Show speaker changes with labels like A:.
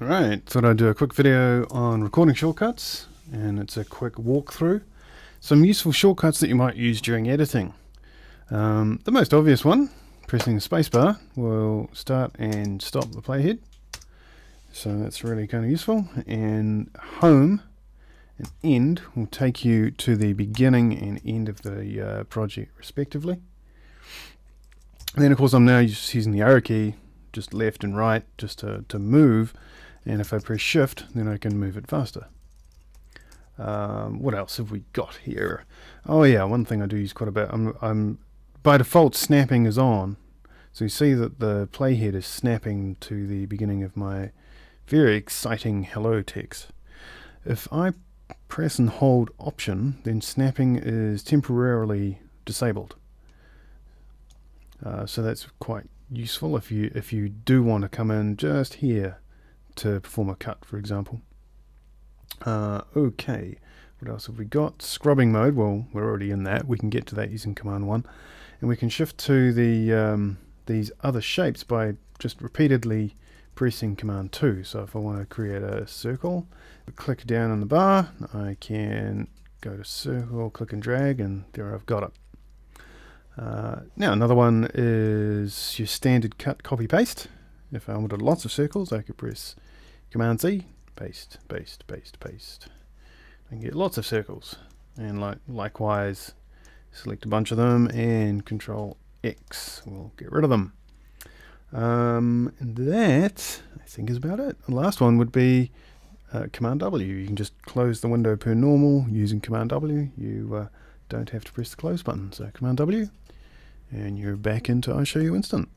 A: Alright, thought I'd do a quick video on recording shortcuts, and it's a quick walkthrough. Some useful shortcuts that you might use during editing. Um, the most obvious one, pressing the spacebar, will start and stop the playhead. So that's really kind of useful. And home and end will take you to the beginning and end of the uh, project respectively. And then of course I'm now just using the arrow key just left and right just to, to move and if I press shift then I can move it faster. Um, what else have we got here? Oh yeah one thing I do use quite a bit I'm, I'm by default snapping is on. So you see that the playhead is snapping to the beginning of my very exciting hello text. If I press and hold option then snapping is temporarily disabled uh, so that's quite useful if you if you do want to come in just here to perform a cut, for example. Uh, okay, what else have we got? Scrubbing mode, well, we're already in that. We can get to that using Command 1. And we can shift to the um, these other shapes by just repeatedly pressing Command 2. So if I want to create a circle, click down on the bar, I can go to circle, click and drag, and there I've got it. Uh, now another one is your standard cut copy paste. If I wanted lots of circles I could press Command C, paste, paste, paste, paste. and get lots of circles. And like likewise select a bunch of them and Control X will get rid of them. Um, and that I think is about it. The last one would be uh, Command W. You can just close the window per normal using Command W. You uh, don't have to press the close button. So Command W and you're back into iShowU Instant.